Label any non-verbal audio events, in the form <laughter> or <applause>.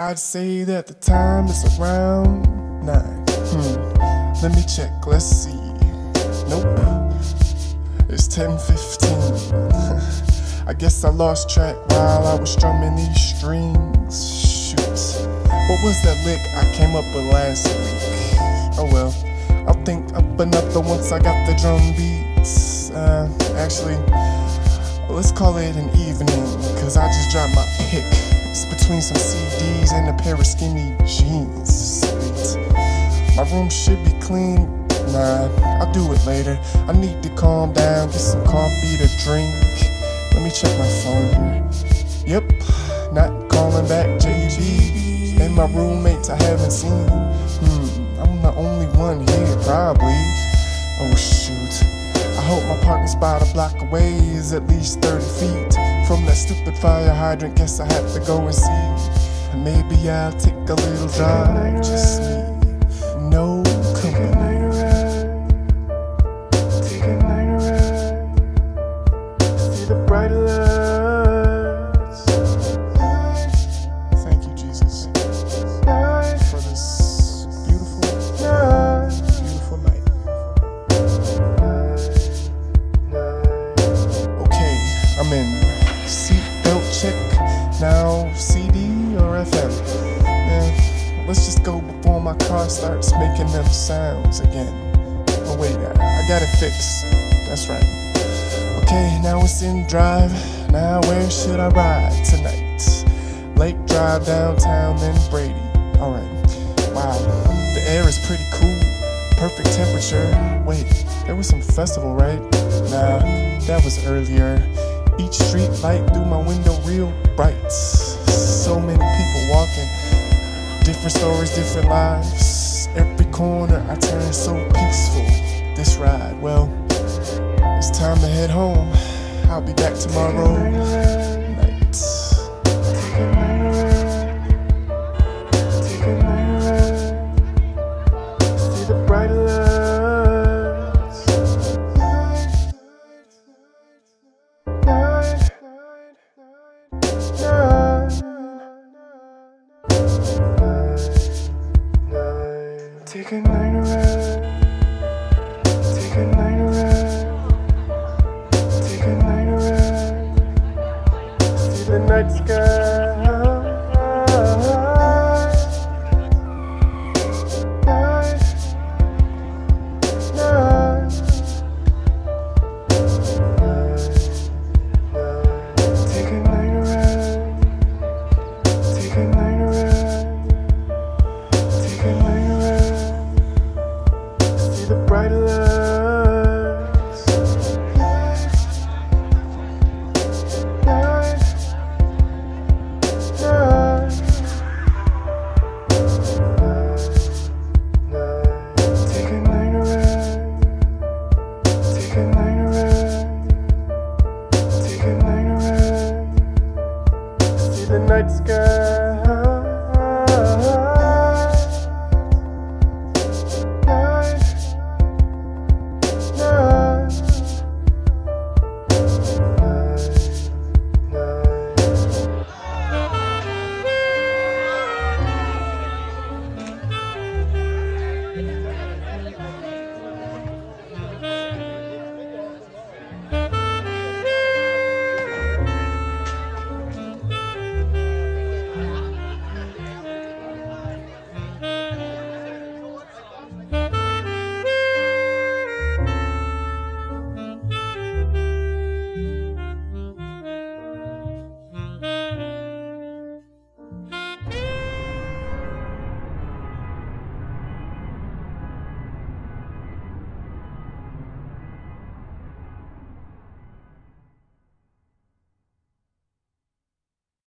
I'd say that the time is around nine. Hmm. Let me check. Let's see. Nope. It's 10:15. <laughs> I guess I lost track while I was strumming these strings. Shoot. What was that lick I came up with last week? Oh well. I'll think up another once I got the drum beats. Uh, actually, let's call it an evening, cause I just dropped my pick. Between some CDs and a pair of skinny jeans. Sweet. My room should be clean. Nah, I'll do it later. I need to calm down, get some coffee to drink. Let me check my phone here. Yep, not calling back JB. And my roommates I haven't seen. Hmm, I'm the only one here, probably. Oh shoot. I hope my parking spot a block away is at least 30 feet from that stupid fire hydrant. Guess I have to go and see. Maybe I'll take a little drive, just me. No company. Take a night ride. See the bright lights. Thank you, Jesus, for this beautiful, night, beautiful night. night. Okay, I'm in. Seatbelt check. Now, CD or FM? Eh, let's just go before my car starts making them sounds again. Oh, wait, I, I got it fixed. That's right. Okay, now it's in drive. Now, where should I ride tonight? Lake Drive downtown, then Brady. Alright. Wow, the air is pretty cool. Perfect temperature. Wait, there was some festival, right? Nah, that was earlier. Each street light through my window real bright. So many people walking. Different stories, different lives. Every corner I turn so peaceful. This ride, well, it's time to head home. I'll be back tomorrow the night sky.